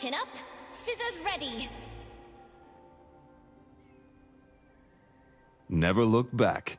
Chin up, scissors ready. Never look back.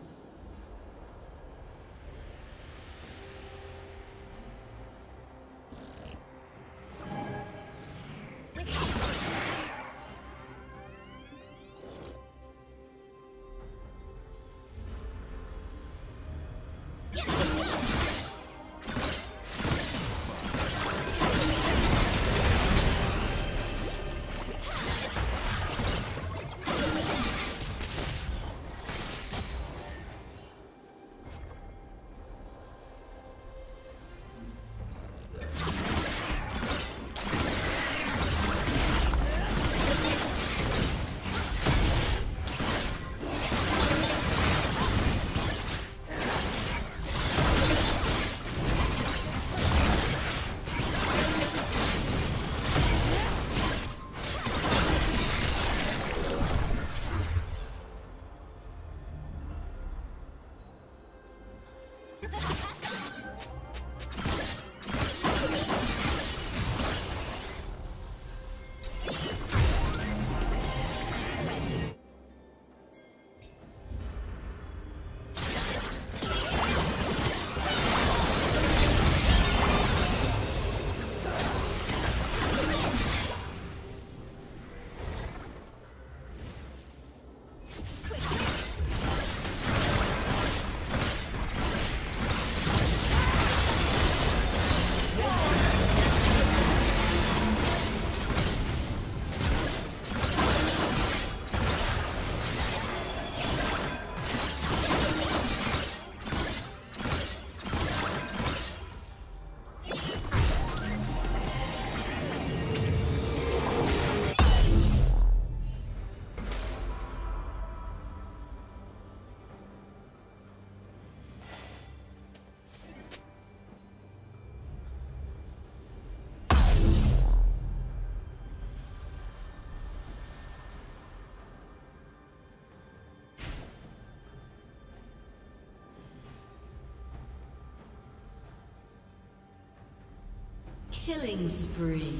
Killing spree.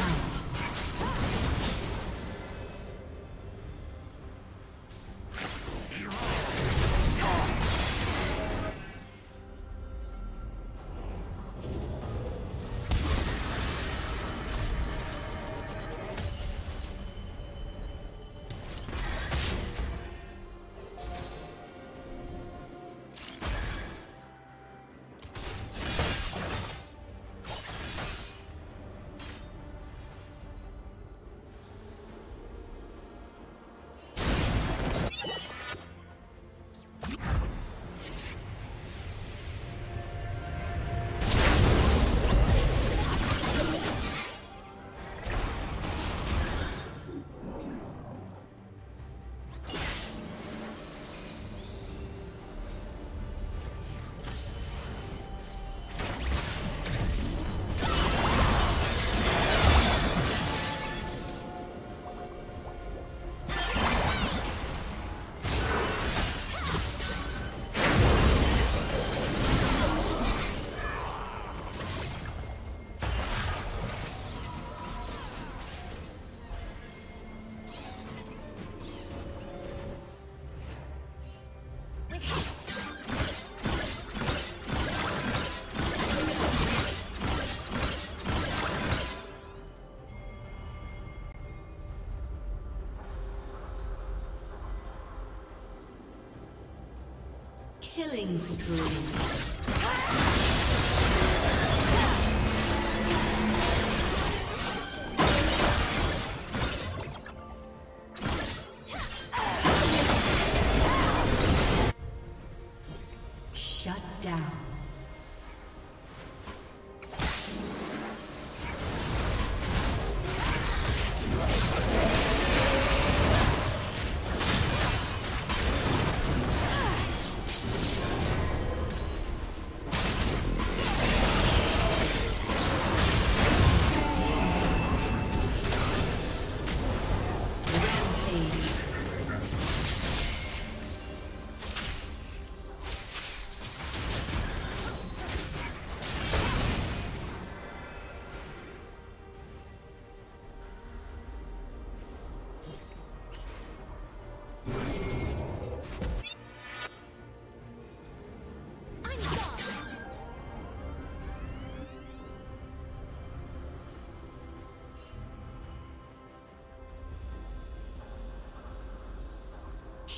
down. Killing spree.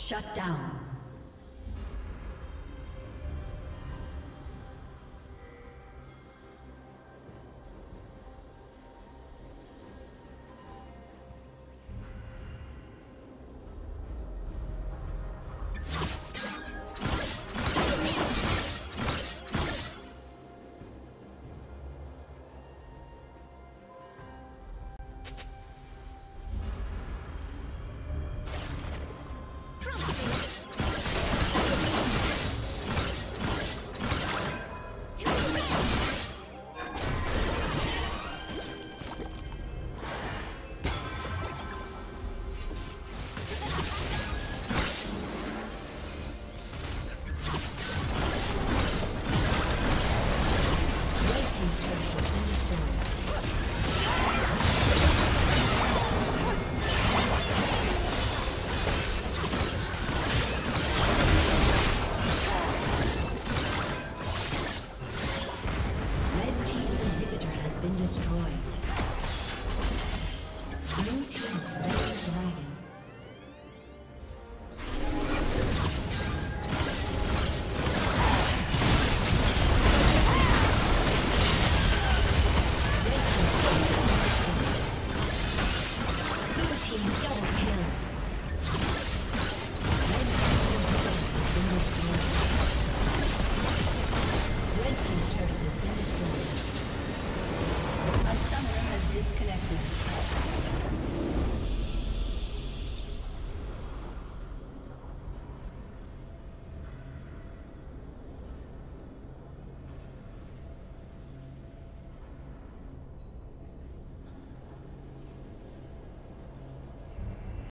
Shut down.